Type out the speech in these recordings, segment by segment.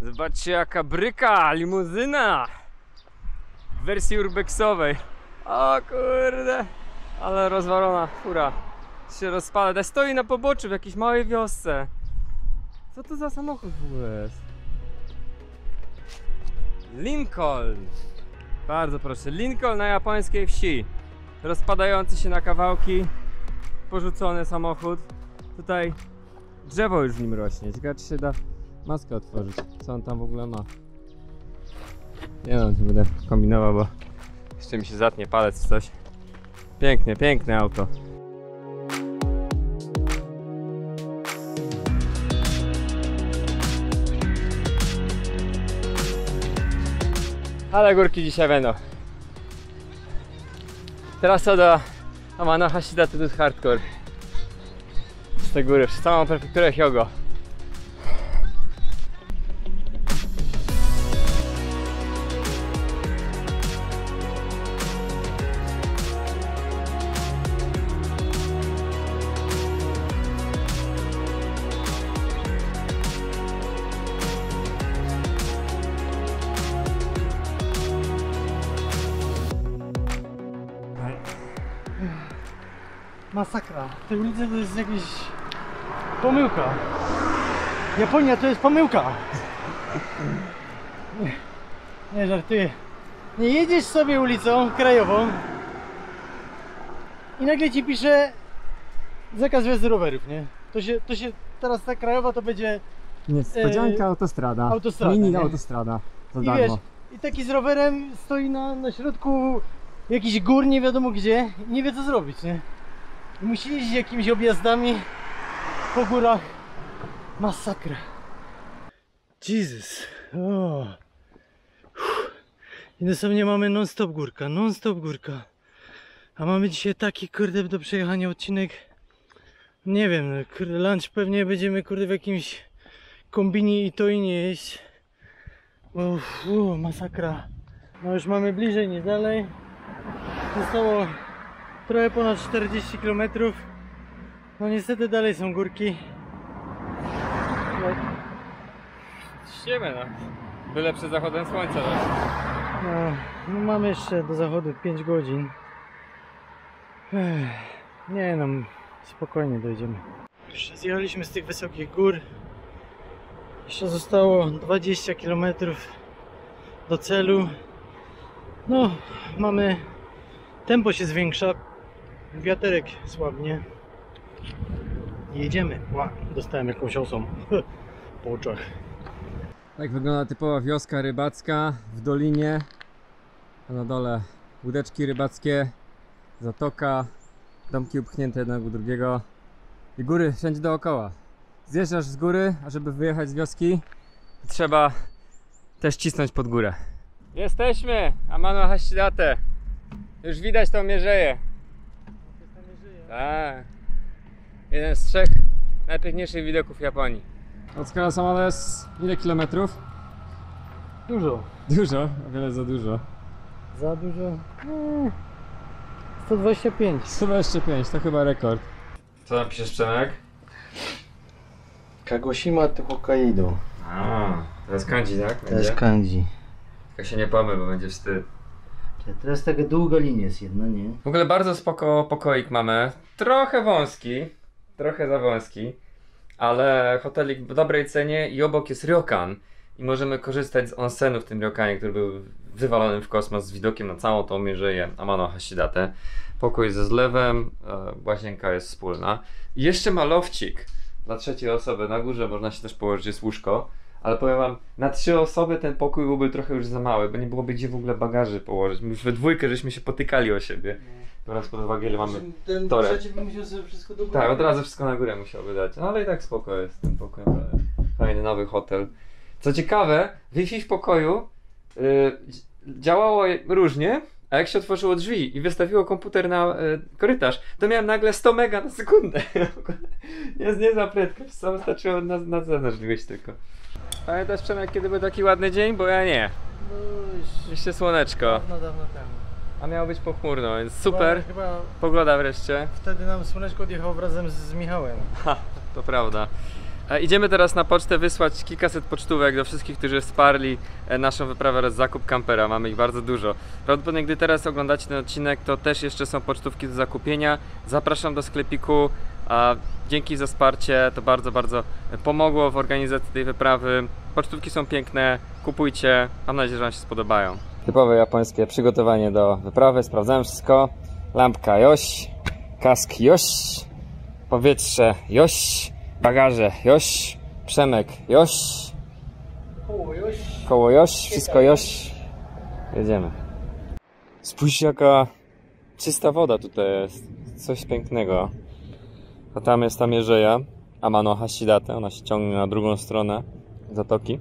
Zobaczcie jaka bryka, limuzyna w wersji urbexowej. O kurde, ale rozwalona fura się rozpala. Ta stoi na poboczu w jakiejś małej wiosce. Co to za samochód w ogóle jest? Lincoln. Bardzo proszę, Lincoln na japońskiej wsi. Rozpadający się na kawałki, porzucony samochód. Tutaj drzewo już w nim rośnie. Ciekawe czy się da maskę otworzyć. Co on tam w ogóle ma? Nie wiem, czy będę kombinował, bo jeszcze mi się zatnie palec czy coś. Pięknie, piękne auto. Ale górki dzisiaj będą. Co do Amano Hashida to hardcore. Z tej góry, przez całą prefekturę Hyogo. Masakra. Te ulice to jest jakaś pomyłka. Japonia to jest pomyłka. Nie, nie żartuję. Nie jedziesz sobie ulicą krajową i nagle ci pisze zakaz wjazdu rowerów, nie? To się, to się, teraz ta krajowa to będzie Niespodzianka Eee, autostrada. autostrada, Mini nie? autostrada. Za i darmo. wiesz, i taki z rowerem stoi na, na środku jakichś gór, nie wiadomo gdzie, i nie wie co zrobić, nie? Musi jeździć jakimiś objazdami po górach. Masakra. Jesus. O. I dosłownie mamy non-stop górka, non-stop górka. A mamy dzisiaj taki kurde do przejechania odcinek. Nie wiem, no, kurde, lunch pewnie będziemy kurde w jakimś kombinie i to i nie jeść. Uff, masakra. No już mamy bliżej, nie dalej. Zostało trochę ponad 40 km. No niestety dalej są górki. No, Ściemy no. Byle przed zachodem słońca też. no, no mamy jeszcze do zachodu 5 godzin. Ech, nie no, spokojnie dojdziemy. Już zjechaliśmy z tych wysokich gór. Jeszcze zostało 20 km do celu. No, mamy. Tempo się zwiększa. Wiaterek słabnie. Jedziemy. Ła, dostałem jakąś osą po oczach. Tak wygląda typowa wioska rybacka w dolinie. A na dole łódeczki rybackie, zatoka, domki upchnięte jednego u drugiego i góry wszędzie dookoła. Zjeżdżasz z góry, a żeby wyjechać z wioski, trzeba też cisnąć pod górę. Jesteśmy! Amano Hashidate. Już widać tą mierzeję. Tak. Jeden z trzech najpiękniejszych widoków Japonii. Od skala samolotu jest ile kilometrów? Dużo. Dużo, o wiele za dużo. Za dużo? Nie. 125. 125 to chyba rekord. Co napiszesz Przemek? Kagoshima to Hokkaido. A, teraz kanji, tak? To jest kanji. Tylko się nie pomyl, bo będzie wstyd. Teraz taka długa linia jest jedna, nie? W ogóle bardzo spoko pokoik mamy. Trochę wąski, trochę za wąski, ale hotelik w dobrej cenie i obok jest ryokan. I możemy korzystać z onsenu w tym ryokanie, który był wywalony w kosmos z widokiem na całą tą mierzeję Amano Hashidate. Pokój ze zlewem, e, łazienka jest wspólna. I jeszcze ma lofcik dla trzeciej osoby. Na górze można się też położyć, jest łóżko. Ale powiem wam, na trzy osoby ten pokój byłby trochę już za mały, bo nie byłoby gdzie w ogóle bagaży położyć. My już we dwójkę żeśmy się potykali o siebie. Biorąc pod uwagę, ile mamy. Ten torę. trzeci by musiał sobie wszystko do góry. Tak, od razu wszystko na górę musiałby dać. No ale i tak spoko jest ten pokój. naprawdę. Fajny nowy hotel. Co ciekawe, Wi-Fi w pokoju y, dzi- działało różnie, a jak się otworzyło drzwi i wystawiło komputer na y, korytarz, to miałem nagle 100 mega na sekundę. Jest niezła prędkość, co wystarczyło na, na zewnątrz tylko. Pamiętasz Przemek, kiedy był taki ładny dzień? Bo ja nie. No już Jeszcze słoneczko, dawno, dawno temu. a miało być pochmurno, więc super. Chyba, chyba Pogoda wreszcie. wtedy nam Słoneczko odjechało razem z, z Michałem. Ha, to prawda. E, Idziemy teraz na pocztę wysłać kilkaset pocztówek do wszystkich, którzy wsparli e, naszą wyprawę oraz zakup kampera. Mamy ich bardzo dużo. Prawdopodobnie gdy teraz oglądacie ten odcinek, to też jeszcze są pocztówki do zakupienia. Zapraszam do sklepiku. A dzięki za wsparcie, to bardzo, bardzo pomogło w organizacji tej wyprawy. Pocztówki są piękne, kupujcie. Mam nadzieję, że Wam się spodobają. Typowe japońskie przygotowanie do wyprawy. Sprawdzałem wszystko. Lampka Joś, kask Joś, powietrze Joś, bagaże Joś, Przemek Joś, koło Joś, wszystko Joś. Jedziemy. Spójrzcie jaka czysta woda tutaj jest. Coś pięknego. A tam jest ta mierzeja Amano Hashidate. Ona się ciągnie na drugą stronę zatoki.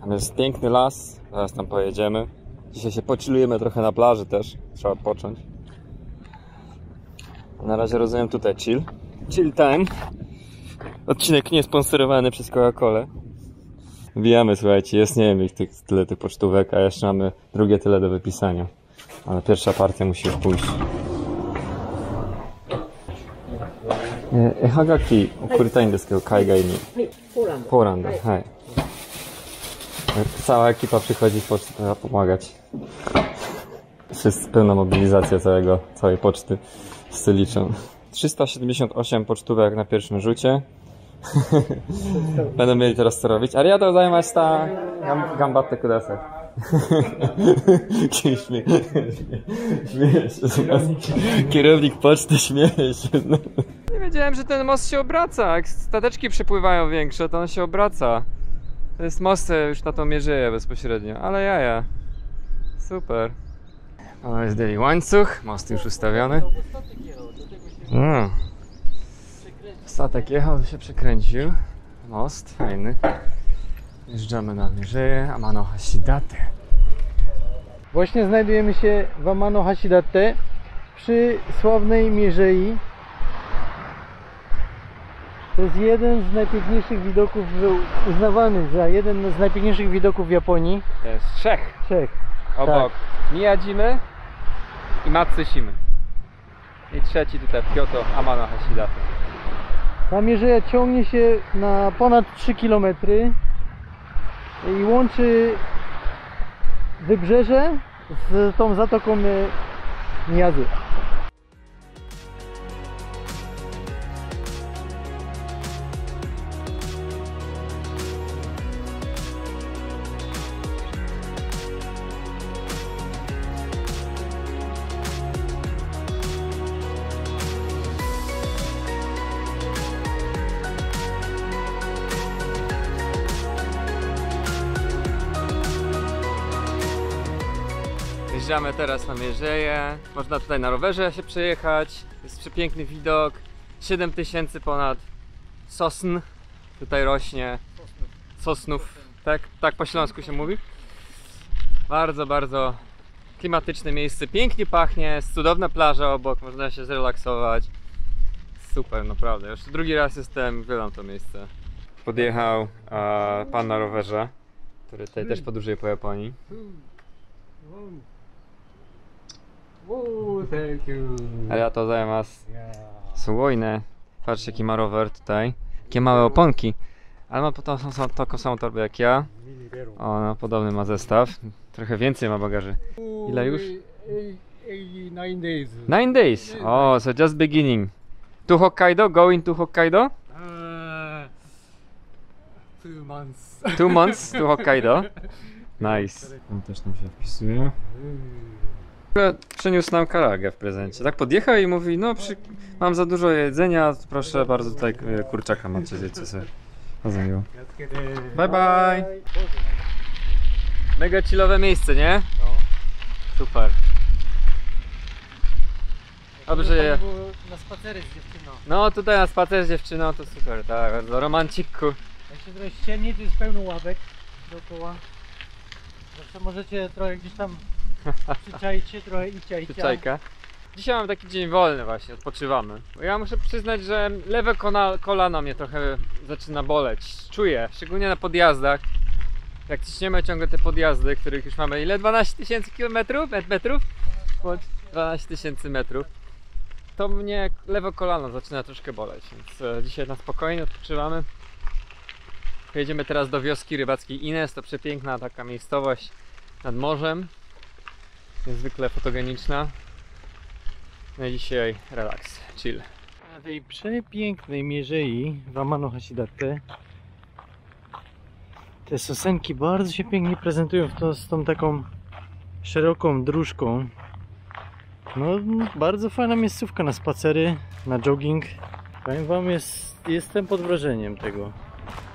Tam jest piękny las. Zaraz tam pojedziemy. Dzisiaj się pochillujemy trochę na plaży też. Trzeba odpocząć. Na razie rozumiem tutaj chill. Chill time. Odcinek nie sponsorowany przez Coca-Colę. Wbijamy, słuchajcie, jest nie wiem ich tych, tyle tych pocztówek, a jeszcze mamy drugie tyle do wypisania. Ale pierwsza partia musi już pójść. E, e, Hagaki 送りたいんですけど、海外に。はい、ポーランド。ポーランド、はい。Cała ekipa przychodzi w pocztę trzeba pomagać. Wszyscy, pełna mobilizacja całego, całej poczty z liczą. 378 pocztówek na pierwszym rzucie. Będą mieli teraz co robić. Arigatou gozaimashita! Gam- Gambatte kudasai. Śmieje się. Śmieje się. Kierownik poczty śmieje się. No. Nie wiedziałem, że ten most się obraca. Jak stateczki przypływają większe, to on się obraca. To jest most już na tą mierzeję bezpośrednio, ale jaja. Super. O, jest deli łańcuch, most już ustawiony. Mm. Statek jechał, to się przekręcił. Most, fajny. Jeżdżamy na mierzeję Amano Hashidate. Właśnie znajdujemy się w Amano Hashidate przy sławnej mierzei. To jest jeden z najpiękniejszych widoków, uznawany za jeden z najpiękniejszych widoków w Japonii. Jest trzech Trzech. obok. Miyajimy i Matsushimy. I trzeci tutaj w Kyoto, Amano Hashidate. Ta mierzeja ciągnie się na ponad 3 km i łączy wybrzeże z tą zatoką e, Miazy. Jeżdżamy teraz na Mierzeję. Można tutaj na rowerze się przejechać. Jest przepiękny widok. 7000 ponad sosn tutaj rośnie. Sosnów, tak? Tak po śląsku się mówi. Bardzo, bardzo klimatyczne miejsce. Pięknie pachnie, jest cudowna plaża obok, można się zrelaksować. Super, naprawdę. Już drugi raz jestem, uwielbiam to miejsce. Podjechał pan na rowerze, który tutaj też podróżuje po Japonii. Oh, thank you. Arigatou gozaimasu. Słojne. Patrzcie jaki ma rower tutaj. Jakie małe oponki. Ale ma tą, tą, taką samą torbę jak ja. O, no, podobny ma zestaw. Trochę więcej ma bagaży. Ile już? Eight- eight- Nine days. Nine days. O, so just beginning. To Hokkaido? Going to Hokkaido? Uh, two months. Two months to Hokkaido. Nice. On też tam się wpisuje. Przyniósł nam karagę w prezencie. Tak podjechał i mówi, no przy... mam za dużo jedzenia, proszę bardzo tutaj e, kurczaka macie, zjedzcie sobie. Bye bye. Mega chillowe miejsce, nie? No. Super. Dobrze je. Na spacery z dziewczyną. No tutaj na spacer z dziewczyną to super, tak, bardzo romanciku. Jak się trochę ściemni, to jest pełno ławek dookoła. Zawsze możecie trochę gdzieś tam przyczaić się, trochę icia icia. Dzisiaj mam taki dzień wolny właśnie, odpoczywamy. Ja muszę przyznać, że lewe kolano mnie trochę zaczyna boleć. Czuję, szczególnie na podjazdach. Jak ciśniemy ciągle te podjazdy, których już mamy ile? 12 tysięcy kilometrów? Met- metrów? Bądź 12 tysięcy metrów. to mnie lewe kolano zaczyna troszkę boleć, więc e, dzisiaj na spokojnie odpoczywamy. Pojedziemy teraz do wioski rybackiej Ines, to przepiękna taka miejscowość nad morzem. Niezwykle fotogeniczna. No i dzisiaj relaks, chill. Na tej przepięknej mierzei w Amano Hasidate te sosenki bardzo się pięknie prezentują w to, z tą taką szeroką dróżką. No, bardzo fajna miejscówka na spacery, na jogging. Powiem wam, jest, jestem pod wrażeniem tego.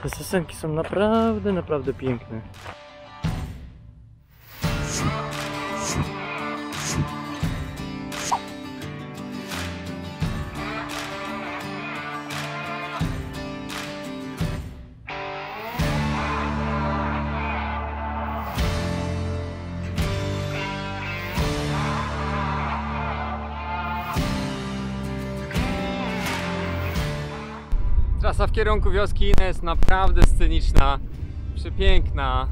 Te sosenki są naprawdę, naprawdę piękne. Trasa w kierunku wioski Ines jest naprawdę sceniczna, przepiękna.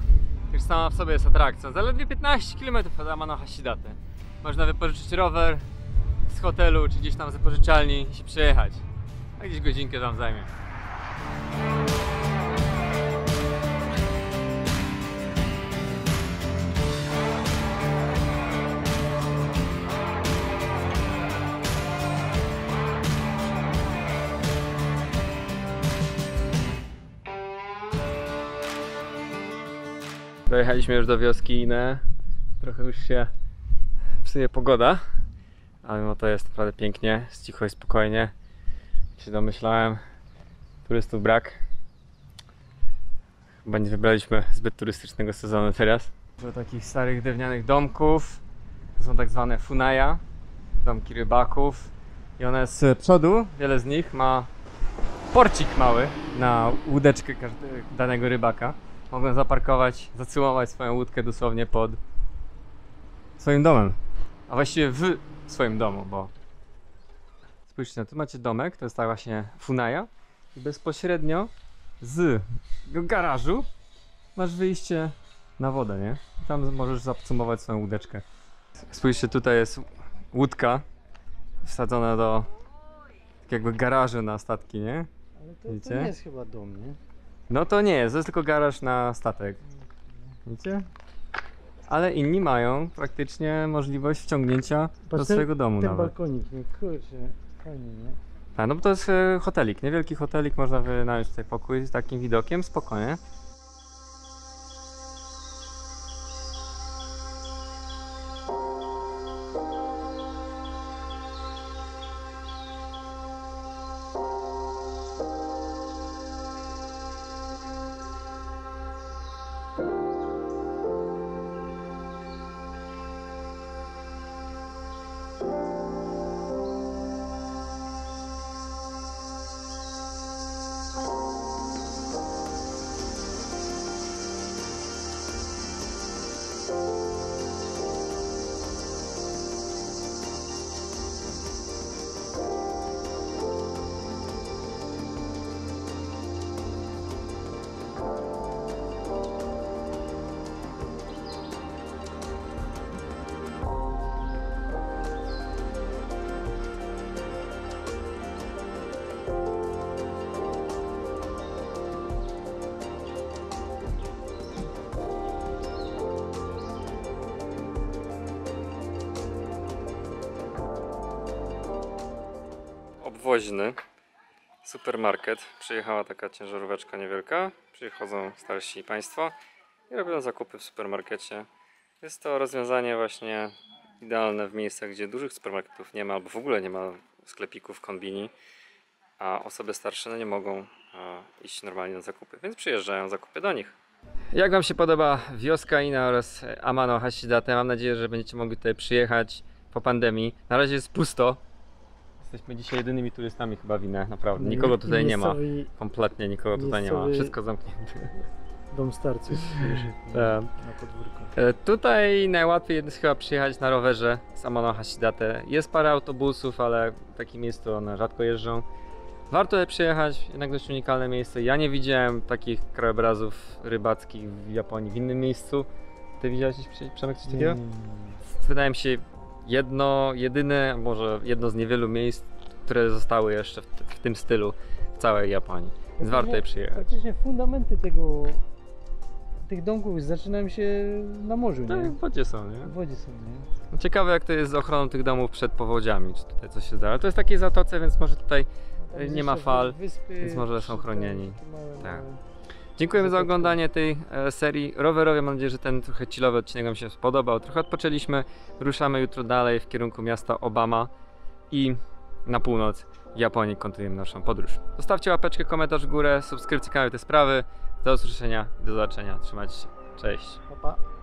Już sama w sobie jest atrakcją. Zaledwie 15 km od Amano Hasidate. Można wypożyczyć rower z hotelu czy gdzieś tam z wypożyczalni i się przejechać. A gdzieś godzinkę wam zajmie. Dojechaliśmy już do wioski Ine. Trochę już się psuje pogoda, ale mimo to jest naprawdę pięknie, jest cicho i spokojnie. Jak się domyślałem, turystów brak. Chyba nie wybraliśmy zbyt turystycznego sezonu teraz. Do takich starych drewnianych domków. To są tak zwane funaja, domki rybaków. I one z przodu, wiele z nich ma porcik mały na łódeczkę danego rybaka. Mogą zaparkować, zacyłować swoją łódkę dosłownie pod swoim domem. A właściwie w swoim domu, bo spójrzcie, no tu macie domek, to jest tak właśnie funaja i bezpośrednio z garażu masz wyjście na wodę, nie? I tam możesz zacumować swoją łódeczkę. Spójrzcie, tutaj jest łódka wsadzona do tak jakby garażu na statki, nie? Ale to, Widzicie? to nie jest chyba dom, nie? No to nie jest, to jest tylko garaż na statek. Widzicie? Ale inni mają praktycznie możliwość wciągnięcia do Patrz, ten- swojego domu Ten nawet. balkonik, nie? Kurczę, fajnie, nie? A, no bo to jest e, hotelik, niewielki hotelik, można wynająć tutaj pokój z takim widokiem, spokojnie. Obwoźny supermarket. Przyjechała taka ciężaróweczka niewielka. Przychodzą starsi państwo i robią zakupy w supermarkecie. Jest to rozwiązanie właśnie idealne w miejscach, gdzie dużych supermarketów nie ma, albo w ogóle nie ma sklepików, kombini, a osoby starsze no, nie mogą e, iść normalnie na zakupy, więc przyjeżdżają zakupy do nich. Jak Wam się podoba wioska Ina oraz Amano Hashidate? Mam nadzieję, że będziecie mogli tutaj przyjechać po pandemii. Na razie jest pusto. Jesteśmy dzisiaj jedynymi turystami chyba w Inę, naprawdę. Nikogo tutaj nie ma. Kompletnie nikogo tutaj nie ma. miejscowy- Wszystko zamknięte. Dom starców Tak. na podwórko. E, Tutaj najłatwiej jest chyba przyjechać na rowerze z Amano Hashidate. Jest parę autobusów, ale w takim miejscu one rzadko jeżdżą. Warto tutaj przyjechać, jednak dość unikalne miejsce. Ja nie widziałem takich krajobrazów rybackich w Japonii w innym miejscu. Ty widziałeś Przemek, coś takiego? Mm, Wydaje mi się jedno, jedyne, może jedno z niewielu miejsc, które zostały jeszcze w, w tym stylu w całej Japonii. Więc warto tutaj przyjechać. Praktycznie fundamenty tego, tych domków zaczynają się na morzu, Tak, nie? w wodzie są, nie? W wodzie są, nie? Ciekawe jak to jest z ochroną tych domów przed powodziami, czy tutaj coś się zdarza. To jest w takiej zatoce, więc może tutaj Tam nie ma jeszcze fal, wyspy, więc może są takie chronieni. małe, Tak. małe. Dziękujemy za oglądanie tej e, serii rowerowej. Mam nadzieję, że ten trochę chillowy odcinek Wam się spodobał. Trochę odpoczęliśmy. Ruszamy jutro dalej w kierunku miasta Obama i na północ Japonii kontynuujemy naszą podróż. Zostawcie łapeczkę, komentarz w górę, subskrypcję kanału te sprawy. Do usłyszenia i do zobaczenia. Trzymajcie się. Cześć. Pa, pa.